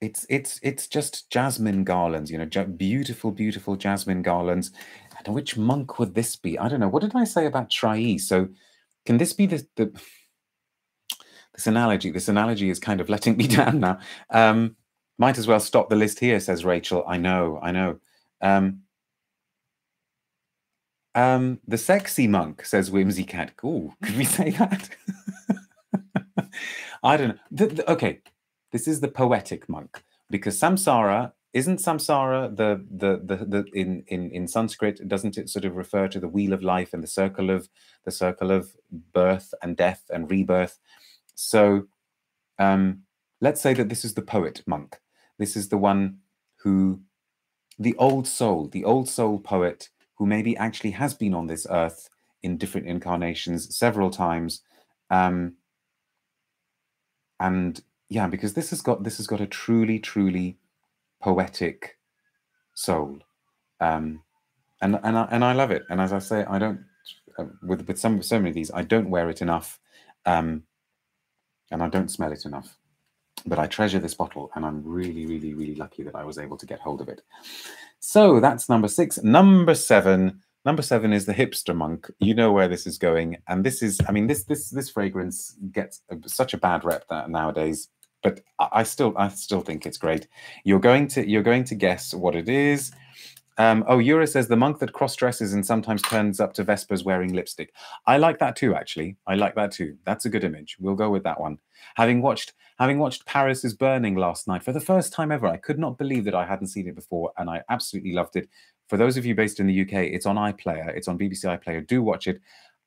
it's it's it's just jasmine garlands, you know, beautiful, beautiful jasmine garlands. And which monk would this be? I don't know. What did I say about Trayee? So, can this be the, the this analogy? This analogy is kind of letting me (laughs) down now. Um, might as well stop the list here, says Rachel. I know, I know. Um, um, the sexy monk, says Whimsy Cat. Ooh, (laughs) could we say that? (laughs) I don't know. The, the, okay, this is the poetic monk because samsara isn't samsara the, the the the in in in Sanskrit doesn't it sort of refer to the wheel of life and the circle of the circle of birth and death and rebirth? So, um, let's say that this is the poet monk. This is the one who, the old soul, the old soul poet who maybe actually has been on this earth in different incarnations several times. Um, and yeah, because this has got this has got a truly, truly poetic soul, um, and and I, and I love it. And as I say, I don't uh, with with some so many of these, I don't wear it enough, um, and I don't smell it enough. But I treasure this bottle, and I'm really, really, really lucky that I was able to get hold of it. So that's number six. Number seven Number seven is the hipster monk. You know where this is going, and this is, I mean, this this this fragrance gets such a bad rep that nowadays, but I still I still think it's great. You're going to you're going to guess what it is. Um, oh, Yura says the monk that cross dresses and sometimes turns up to Vespers wearing lipstick. I like that too, actually. I like that too. That's a good image. We'll go with that one. Having watched having watched Paris is Burning last night for the first time ever, I could not believe that I hadn't seen it before, and I absolutely loved it. For those of you based in the UK, it's on iPlayer. It's on BBC iPlayer. Do watch it.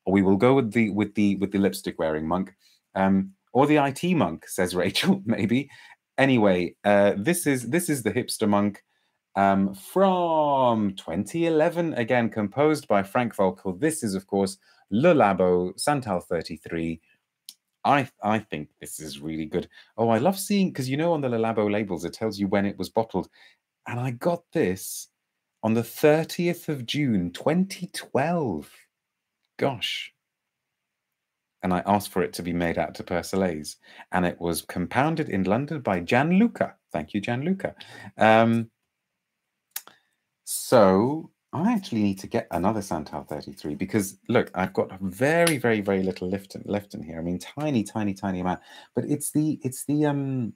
We will go with the with the with the lipstick wearing monk, um, or the IT monk, says (laughs) Rachel. Maybe. Anyway, uh, this is this is the hipster monk um, from 2011. Again, composed by Frank Voelkl. This is, of course, Le Labo Santal 33. I I think this is really good. Oh, I love seeing because you know on the Le Labo labels it tells you when it was bottled, and I got this on the 30th of June 2012. Gosh. And I asked for it to be made out to Persolaise. And it was compounded in London by Gianluca. Thank you, Gianluca. Um, so I actually need to get another Santal 33 because look, I've got very, very, very little left in, left in here. I mean, tiny, tiny, tiny amount. But it's the it's the um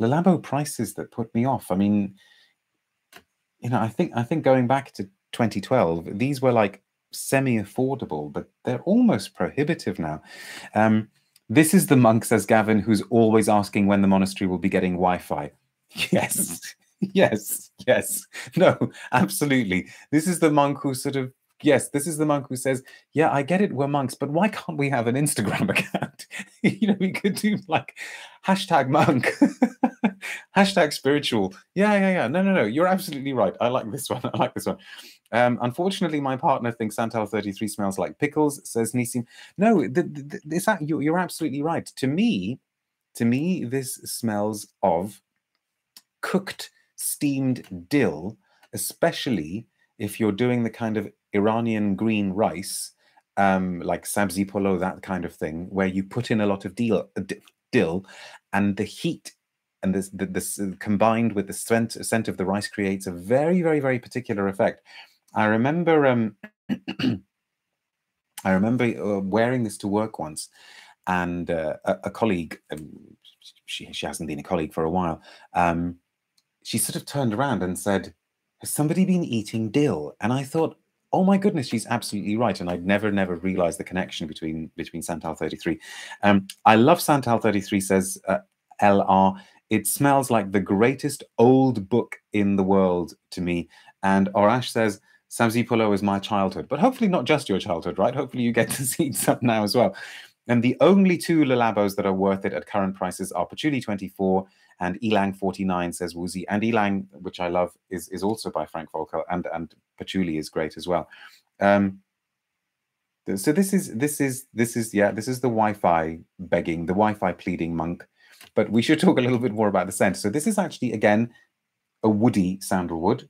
Labo prices that put me off. I mean, you know, I think I think going back to 2012, these were like semi-affordable, but they're almost prohibitive now. Um, this is the monk, says Gavin, who's always asking when the monastery will be getting Wi-Fi. (laughs) Yes, (laughs) yes, yes. No, absolutely. This is the monk who sort of yes, this is the monk who says, "Yeah, I get it, we're monks, but why can't we have an Instagram (laughs) account? (laughs) you know, we could do like hashtag monk, hashtag spiritual. Yeah, yeah, yeah. No, no, no. You're absolutely right. I like this one. I like this one. Um, unfortunately, my partner thinks Santal 33 smells like pickles, says Nisim. No, the, the, this, you're, you're absolutely right. To me, to me, this smells of cooked steamed dill, especially if you're doing the kind of Iranian green rice, um, like sabzi polo, that kind of thing, where you put in a lot of dill, dill and the heat and this, this uh, combined with the scent, scent of the rice creates a very, very, very particular effect. I remember, um, (clears throat) I remember uh, wearing this to work once, and uh, a, a, colleague, um, she she hasn't been a colleague for a while, um, she sort of turned around and said, "Has somebody been eating dill?" And I thought, oh my goodness, she's absolutely right. And I'd never, never realized the connection between between Santal 33. Um, I love Santal 33, says uh, LR. It smells like the greatest old book in the world to me. And Orash says, Sabzi Polo is my childhood, but hopefully not just your childhood, right? Hopefully you get to (laughs) see some now as well. and the only two Le Labos that are worth it at current prices are Patchouli 24 and Ylang 49 says Woozy. And Ylang, which I love, is, is also by Frank Voelkl, and, and Patchouli is great as well. Um, so this is this is this is yeah this is the Wi-Fi begging, the Wi-Fi pleading monk. But we should (laughs) talk a little bit more about the scent. So this is actually again a woody sandalwood,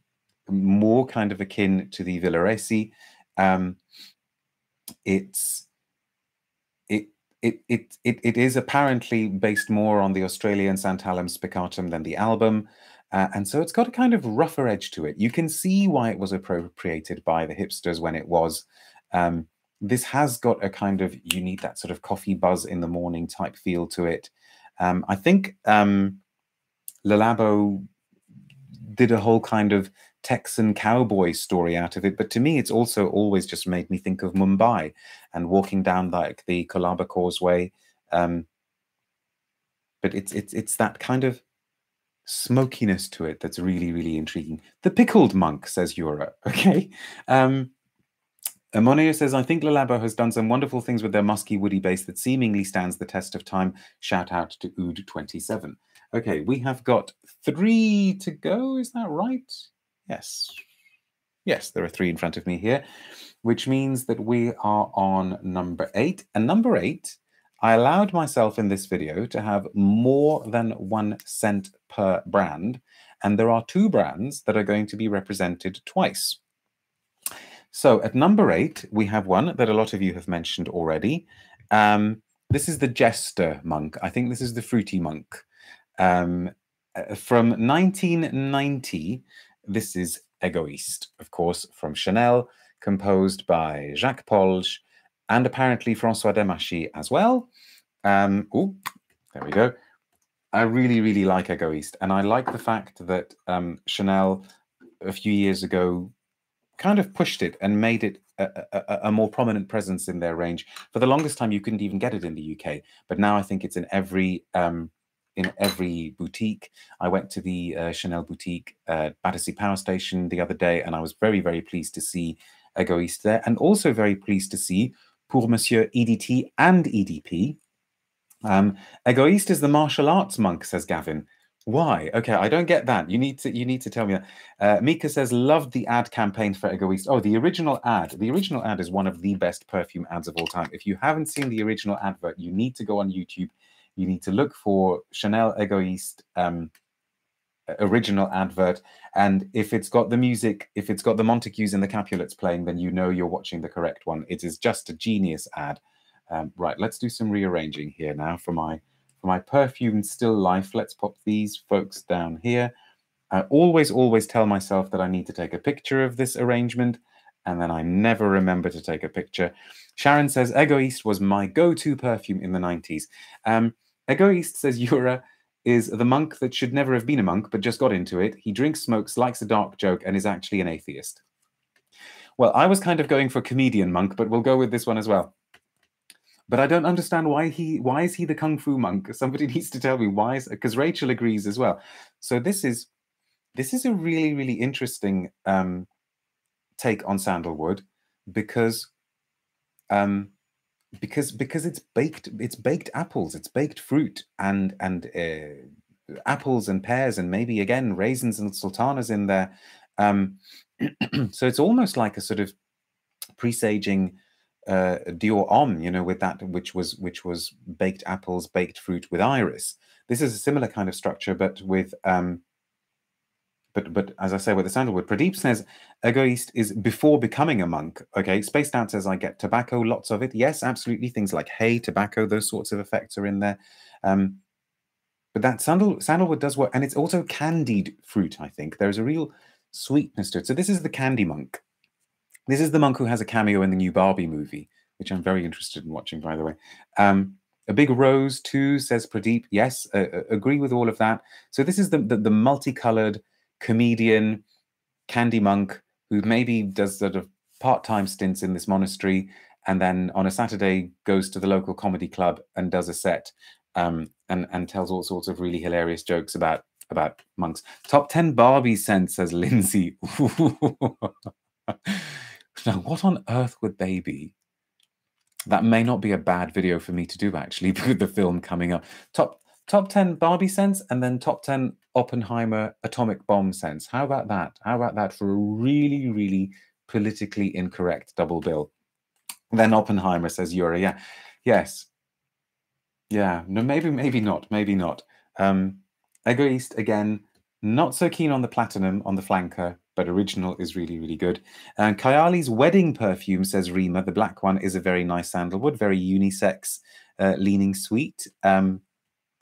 more kind of akin to the Villoresi. Um, it's it it it it is apparently based more on the Australian Santalum spicatum than the album. Uh, and so it's got a kind of rougher edge to it. You can see why it was appropriated by the hipsters when it was. Um, this has got a kind of you need that sort of coffee buzz in the morning type feel to it. Um, I think um, Le Labo did a whole kind of Texan cowboy story out of it, but to me, it's also always just made me think of Mumbai and walking down like the Colaba Causeway. Um, but it's it's it's that kind of smokiness to it that's really really intriguing. The pickled monk says Yura. (laughs) Okay. Um, Monia says, I think Le Labo has done some wonderful things with their musky woody base that seemingly stands the test of time. Shout out to Oud27. Okay, we have got three to go. Is that right? Yes. Yes, there are three in front of me here, which means that we are on number eight. And number eight, I allowed myself in this video to have more than one cent per brand. And there are two brands that are going to be represented twice. So at number eight, we have one that a lot of you have mentioned already. Um, this is the Jester monk. I think this is the fruity monk. Um, uh, from 1990, this is Egoist, of course, from Chanel, composed by Jacques Polge and apparently Francois Demachy as well. Um, oh, there we go. I really, really like Egoist. And I like the fact that um, Chanel a few years ago kind of pushed it and made it a, a, a, more prominent presence in their range. For the longest time, you couldn't even get it in the UK, but now I think it's in every um, in every boutique. I went to the uh, Chanel boutique at Battersea Power Station the other day, and I was very very pleased to see Egoist there, and also very pleased to see Pour Monsieur EDT and EDP. Um, Egoist is the martial arts monk, says Gavin. Why? Okay, I don't get that. You need to you need to tell me that. Uh, Mika says loved the ad campaign for Egoist. Oh, the original ad. The original ad is one of the best perfume ads of all time. If you haven't seen the original advert, you need to go on YouTube. You need to look for Chanel Egoist um, original advert, and if it's got the music, if it's got the Montagues and the Capulets playing, then you know you're watching the correct one. It is just a genius ad. Um, right, let's do some rearranging here now for my for my perfume still life, let's pop these folks down here. I always, always tell myself that I need to take a picture of this arrangement, and then I never remember to take a picture. Sharon says, Egoist was my go-to perfume in the 90s. Um, Egoist, says Yura, is the monk that should never have been a monk, but just got into it. He drinks, smokes, likes a dark joke, and is actually an atheist. Well, I was kind of going for comedian monk, but we'll go with this one as well but I don't understand why he why is he the kung fu monk? (laughs) Somebody needs to tell me why is because Rachel agrees as well. So this is this is a really really interesting um, take on sandalwood because um, because because it's baked it's baked apples it's baked fruit and and uh, apples and pears and maybe again raisins and sultanas in there um, (clears throat) so it's almost like a sort of presaging uh, Dior Homme, you know, with that which was which was baked apples, baked fruit with iris. This is a similar kind of structure, but with um, but but as I say with the sandalwood, Pradeep says egoist is before becoming a monk. Okay, spaced out says I get tobacco, lots of it. Yes, absolutely. Things like hay, tobacco, those sorts of effects are in there. Um, but that sandal sandalwood does work, and it's also candied fruit. I think there is a real sweetness to it. So this is the candy monk. This is the monk who has a cameo in the new Barbie movie, which I'm very interested in watching, by the way. Um, a big rose too, says Pradeep. Yes, uh, agree with all of that. So this is the, the, the multicolored comedian candy monk who maybe does sort of part-time stints in this monastery and then on a Saturday goes to the local comedy club and does a set um, and and tells all sorts of really hilarious jokes about about monks. Top ten Barbie scents, says Lindsay. (laughs) Now, what on earth would they be? that may not be a bad video for me to do actually (laughs) with the film coming up. Top top 10 Barbie sense and then top 10 Oppenheimer atomic bomb sense. How about that? How about that for a really, really politically incorrect double bill? Then Oppenheimer says Yura. Yeah. Yes. Yeah. No, maybe, maybe not. Maybe not. Um, Egoist, again, not so keen on the platinum on the flanker, but original is really, really good. And Kayali's wedding perfume, says Rima, the black one is a very nice sandalwood, very unisex uh, leaning sweet. Um,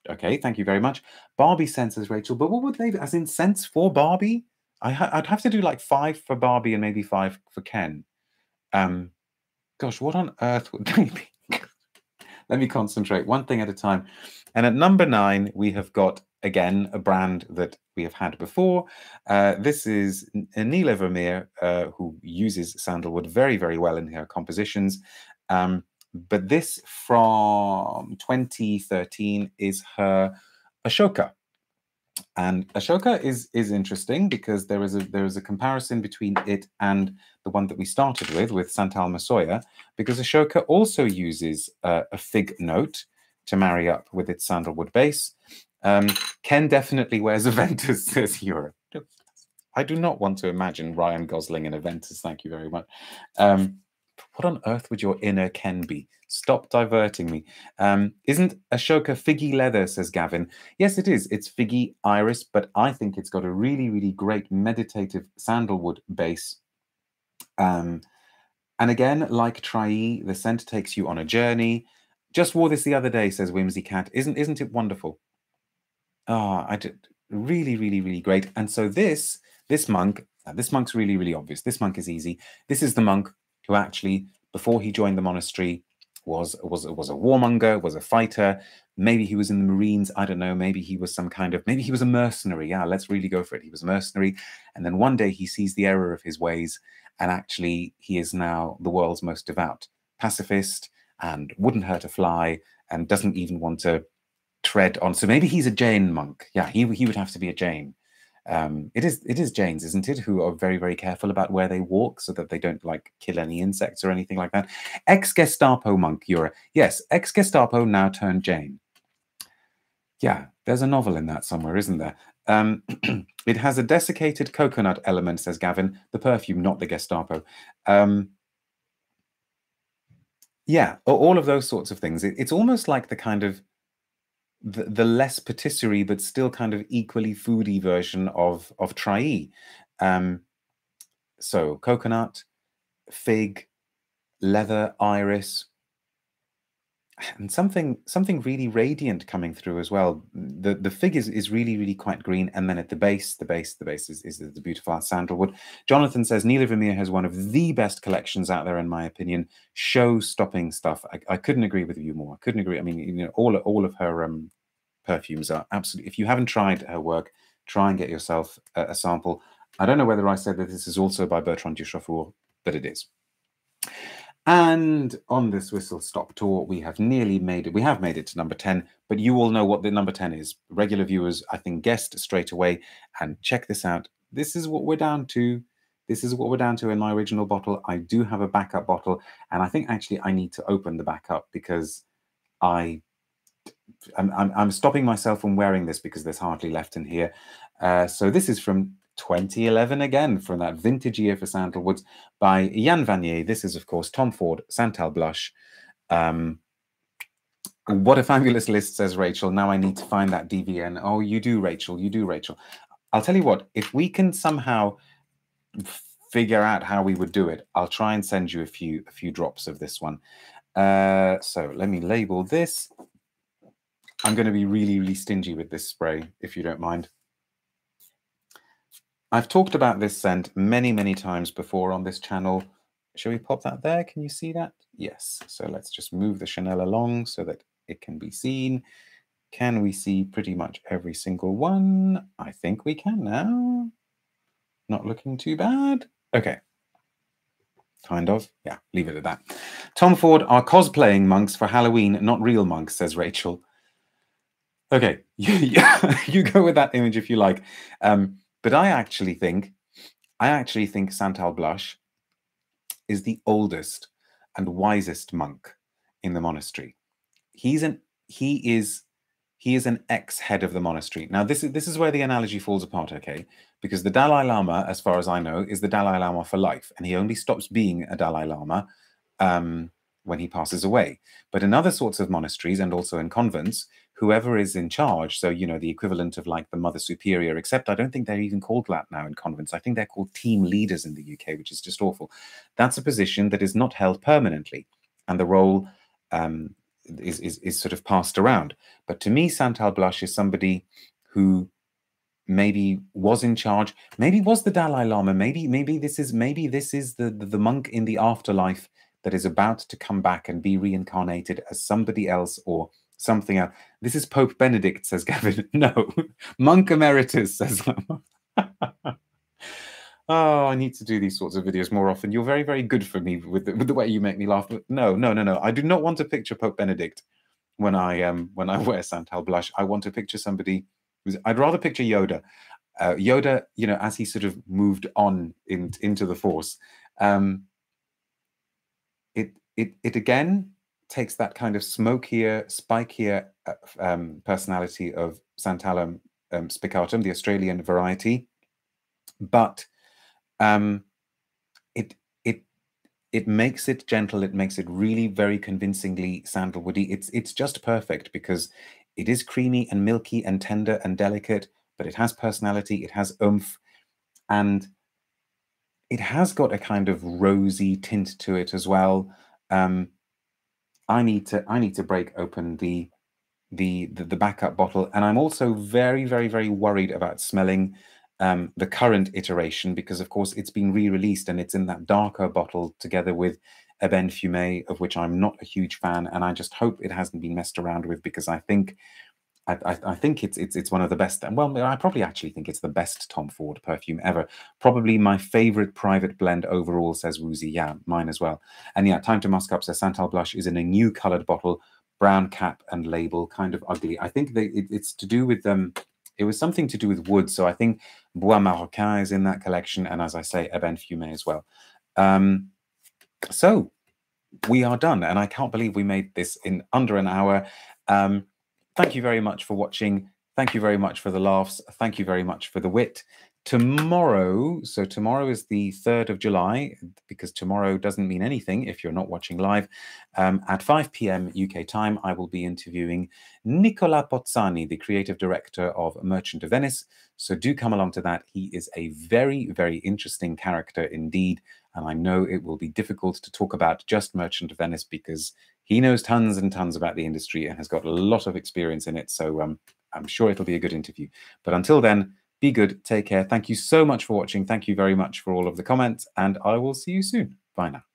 okay, thank you very much. Barbie scents, says Rachel, but what would they, as in scents for Barbie? I would have to do like five for Barbie and maybe five for Ken. Um, gosh, what on earth would (laughs) they be? Let me concentrate one thing at a time. And at number nine, we have got again a brand that we have had before. Uh, this is Neela Vermeire, uh, who uses sandalwood very, very well in her compositions. Um, but this from 2013 is her Ashoka. And Ashoka is is interesting because there is a there is a comparison between it and the one that we started with with Santal Massoia, because Ashoka also uses uh, a fig note to marry up with its sandalwood base. Um, Ken definitely wears (laughs) Aventus, says Yura. I do not want to imagine Ryan Gosling in Aventus. Thank you very much. Um, what on earth would your inner Ken be? Stop diverting me. Um, isn't Ashoka figgy leather, says Gavin. Yes, it is. It's figgy iris, but I think it's got a really, really great meditative sandalwood base. Um, and again, like Trayee, the scent takes you on a journey. Just wore this the other day, says Whimsy Cat. Isn't isn't it wonderful? Ah, oh, I did really, really, really great. And so this this monk, uh, this monk's really, really obvious. This monk is easy. This is the monk who actually, before he joined the monastery, was was was a warmonger, was a fighter. Maybe he was in the Marines. I don't know. Maybe he was some kind of maybe he was a mercenary. Yeah, let's really go for it. He was a mercenary, and then one day he sees the error of his ways, and actually he is now the world's most devout pacifist and wouldn't hurt a fly and doesn't even want to tread on. So maybe he's a Jain monk. Yeah, he he would have to be a Jain. Um, it is it is Jains, isn't it, who are very very careful about where they walk so that they don't like kill any insects or anything like that. Ex Gestapo monk, you're a, yes, ex Gestapo now turned Jain. Yeah, there's a novel in that somewhere, isn't there? Um, (clears throat) it has a desiccated coconut element, says Gavin. The perfume, not the Gestapo. Um, yeah, all of those sorts of things. It, it's almost like the kind of the, the less patisserie but still kind of equally foodie version of of Trayee. Um, so coconut, fig, leather, iris, and something something really radiant coming through as well. The the fig is, is really really quite green, and then at the base, the base, the base is, is the beautiful sandalwood. Jonathan says Neela Vermeire has one of the best collections out there, in my opinion. Show stopping stuff. I, I couldn't agree with you more. I couldn't agree. I mean, you know, all all of her um, perfumes are absolutely. If you haven't tried her work, try and get yourself a, a sample. I don't know whether I said that this is also by Bertrand Duchaufour, but it is. And on this whistle stop tour, we have nearly made it. We have made it to number 10, but you all know what the number 10 is. Regular viewers, I think, guessed straight away. And check this out. This is what we're down to. This is what we're down to in my original bottle. I do have a backup bottle. And I think actually I need to open the backup because I I'm, I'm, I'm stopping myself from wearing this because there's hardly left in here. Uh, so this is from 2011 again from that vintage year for Sandalwoods by Yann Vasnier. This is, of course, Tom Ford, Santal Blush. Um, what a fabulous list, says Rachel. Now I need to find that DVN. Oh, you do, Rachel. You do, Rachel. I'll tell you what, if we can somehow figure out how we would do it, I'll try and send you a few a few drops of this one. Uh, so let me label this. I'm going to be really, really stingy with this spray, if you don't mind. I've talked about this scent many, many times before on this channel. Shall we pop that there? Can you see that? Yes. So let's just move the Chanel along so that it can be seen. Can we see pretty much every single one? I think we can now. Not looking too bad. Okay. Kind of. Yeah, leave it at that. Tom Ford are cosplaying monks for Halloween, not real monks, says Rachel. Okay, you, (laughs) you go with that image if you like. Um, but I actually think, I actually think Santal Blush is the oldest and wisest monk in the monastery. He's an he is he is an ex-head of the monastery. Now, this is this is where the analogy falls apart, okay? Because the Dalai Lama, as far as I know, is the Dalai Lama for life, and he only stops being a Dalai Lama um, when he passes away. But in other sorts of monasteries and also in convents, whoever is in charge, so you know the equivalent of like the Mother Superior, except I don't think they're even called that now in convents. I think they're called team leaders in the UK, which is just awful. That's a position that is not held permanently, and the role um, is, is, is sort of passed around. But to me, Santal Blush is somebody who maybe was in charge, maybe was the Dalai Lama, maybe maybe this is maybe this is the, the, the monk in the afterlife that is about to come back and be reincarnated as somebody else or something else. This is Pope Benedict, says (laughs) Gavin. No, monk emeritus says. (laughs) oh, I need to do these sorts of videos more often. You're very, very good for me with the, with the way you make me laugh. But no, no, no, no. I do not want to picture Pope Benedict when I um when I (laughs) wear Santal blush. I want to picture somebody who's. I'd rather picture Yoda. Uh, Yoda, you know, as he sort of moved on in, into the Force, um, it it it again takes that kind of smokier, spikier uh, um, personality of Santalum um, spicatum, the Australian variety, but um, it it it makes it gentle. It makes it really very convincingly sandalwoody. It's it's just perfect because it is creamy and milky and tender and delicate, but it has personality. It has oomph, and it has got a kind of rosy tint to it as well. Um, I need to I need to break open the the the, the backup bottle, and I'm also very very very worried about smelling um, the current iteration because, of course, it's been re-released and it's in that darker bottle together with Ébène Fumé, of which I'm not a huge fan, and I just hope it hasn't been messed around with because I think I, I, think it's it's it's one of the best. Well, I probably actually think it's the best Tom Ford perfume ever. Probably my favorite private blend overall, says Woozy. Yeah, mine as well. And yeah, Time to Musk Up says Santal Blush is in a new colored bottle, brown cap and label, kind of ugly. I think they, it, it's to do with them. Um, it was something to do with wood. So I think Bois Marocain is in that collection, and as I say, Ébène Fumé as well. Um, so we are done, and I can't believe we made this in under an hour. Um, thank you very much for watching. Thank you very much for the laughs. Thank you very much for the wit tomorrow so tomorrow is the 3rd of july because tomorrow doesn't mean anything if you're not watching live um, at 5 p.m uk time i will be interviewing nicola pozzani the creative director of merchant of venice so do come along to that he is a very very interesting character indeed and i know it will be difficult to talk about just merchant of venice because he knows tons and tons about the industry and has got a lot of experience in it so um, i'm sure it'll be a good interview but until then be good. Take care. Thank you so much for watching. Thank you very much for all of the comments, and I will see you soon. Bye now.